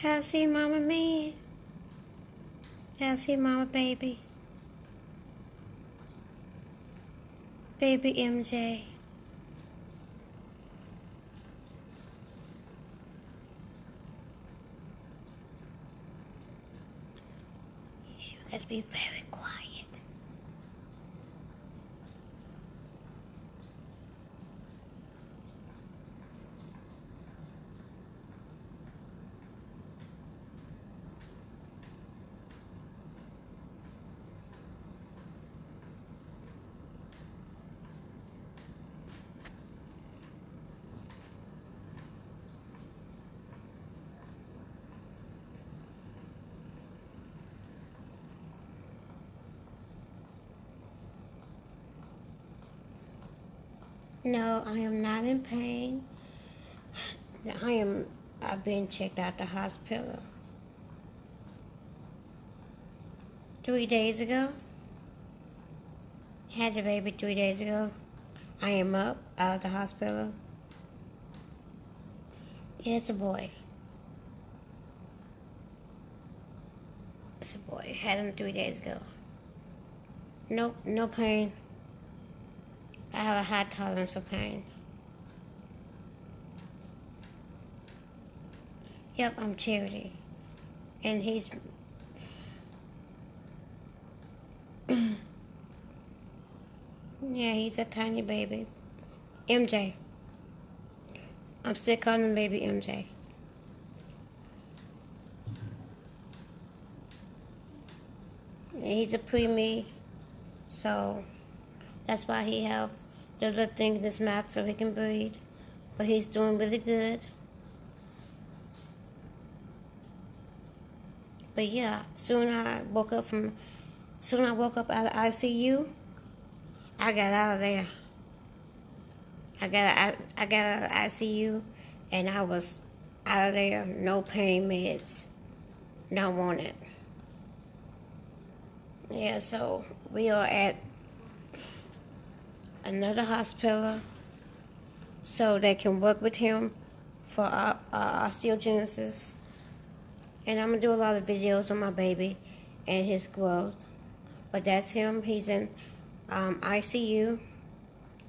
See Mama me. See Mama Baby? Baby MJ. You to be very No, I am not in pain. I am. I've been checked out the hospital three days ago. Had the baby three days ago. I am up out of the hospital. It's a boy. It's a boy. Had him three days ago. Nope, no pain. I have a high tolerance for pain. Yep, I'm Charity. And he's. yeah, he's a tiny baby. MJ. I'm still calling him baby MJ. He's a preemie, so that's why he have the little thing in his mouth so he can breathe. But he's doing really good. But yeah, soon I woke up from, soon I woke up out of ICU. I got out of there. I got out, I got out of ICU, and I was out of there. No pain meds. Don't want it. Yeah, so we are at another hospital so they can work with him for uh, uh, osteogenesis. And I'm gonna do a lot of videos on my baby and his growth. But that's him. He's in um, ICU.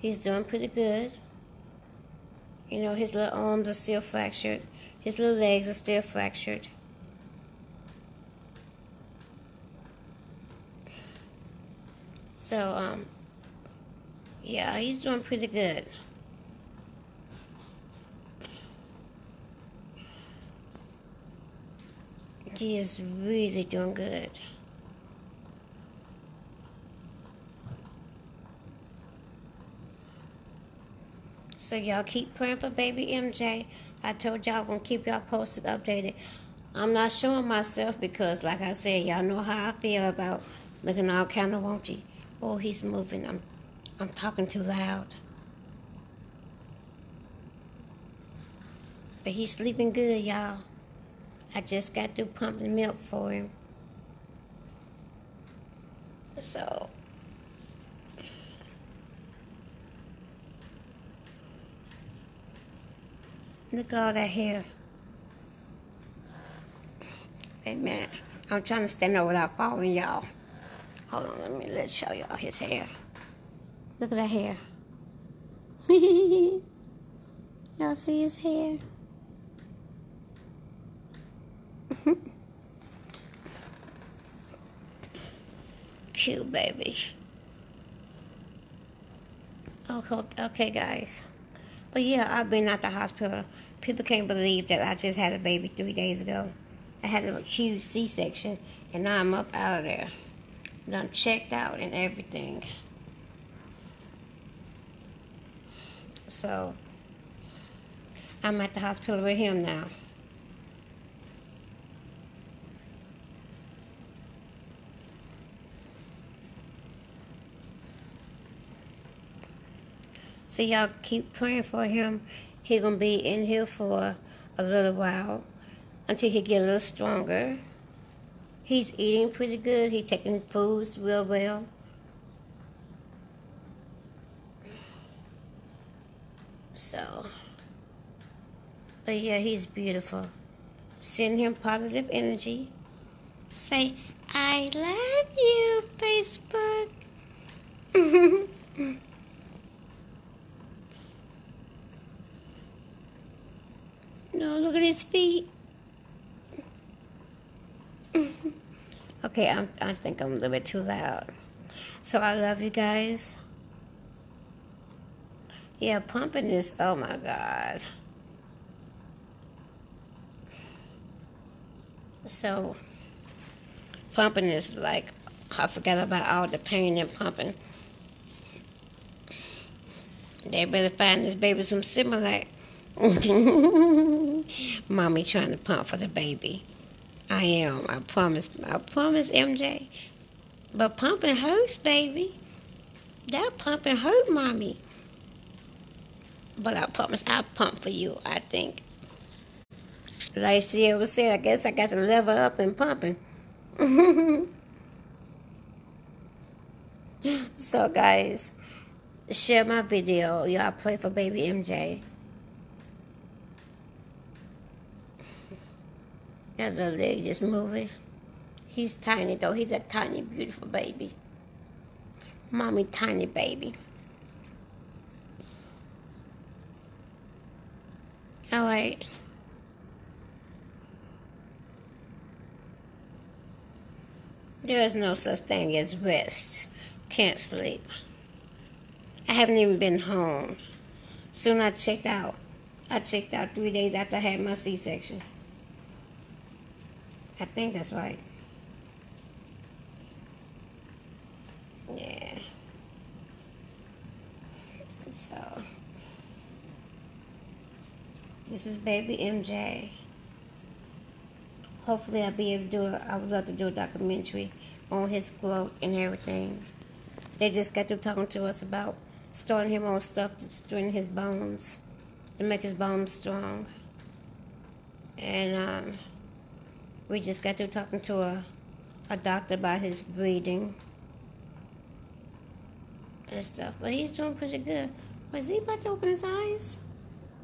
He's doing pretty good. You know, his little arms are still fractured. His little legs are still fractured. So, um, yeah, he's doing pretty good. He is really doing good. So y'all keep praying for baby MJ. I told y'all I'm gonna keep y'all posted, updated. I'm not showing myself because, like I said, y'all know how I feel about looking all kind of wonky. Oh, he's moving. I'm, I'm talking too loud. But he's sleeping good, y'all. I just got through pumping milk for him. So, look at all that hair. Hey man, I'm trying to stand up without falling, y'all. Hold on, let me let's show y'all his hair. Look at that hair. y'all see his hair? Cute baby. Okay, okay, guys. But yeah, I've been at the hospital. People can't believe that I just had a baby three days ago. I had a huge C-section, and now I'm up out of there. And I'm checked out and everything. So, I'm at the hospital with him now. So y'all keep praying for him. He gonna be in here for a little while until he get a little stronger. He's eating pretty good. He taking foods real well. So, but yeah, he's beautiful. Send him positive energy. Say, I love you, Facebook. no, look at his feet. okay, I'm, I think I'm a little bit too loud. So I love you guys. Yeah, pumping is, oh my God. So, pumping is like, I forgot about all the pain and pumping. They better find this baby some Similac. Mommy trying to pump for the baby. I am. I promise. I promise, MJ. But pumping hurts, baby. That pumping hurt, mommy. But I promise I'll pump for you, I think. Like she ever said, I guess I got to level up and pumping. so, guys, share my video. Y'all pray for baby MJ. That little leg just moving. He's tiny, though. He's a tiny, beautiful baby. Mommy, tiny baby. All right. There is no such thing as rest. Can't sleep. I haven't even been home. Soon I checked out. I checked out three days after I had my C section. I think that's right. Yeah. So. This is baby MJ. Hopefully I'll be able to do it. I would love to do a documentary on his growth and everything. They just got to talking to us about starting him on stuff to strengthen his bones, to make his bones strong. And um, we just got to talking to a, a doctor about his breathing and stuff. But he's doing pretty good. Was he about to open his eyes?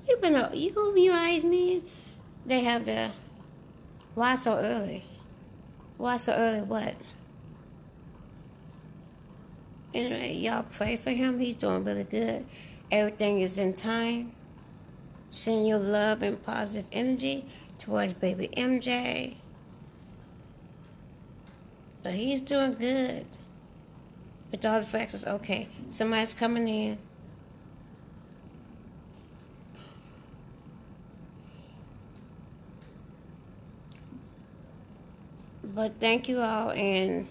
You been you gonna eyes, man? They have the why so early? Why so early? What? Anyway, y'all pray for him. He's doing really good. Everything is in time. Send your love and positive energy towards baby MJ. But he's doing good. But all the facts is okay. Somebody's coming in. But thank you all and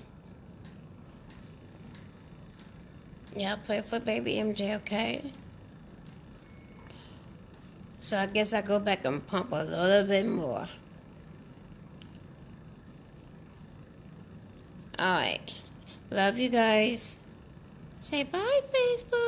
yeah, pray for baby MJ, okay? So I guess I go back and pump a little bit more. Alright. Love you guys. Say bye, Facebook.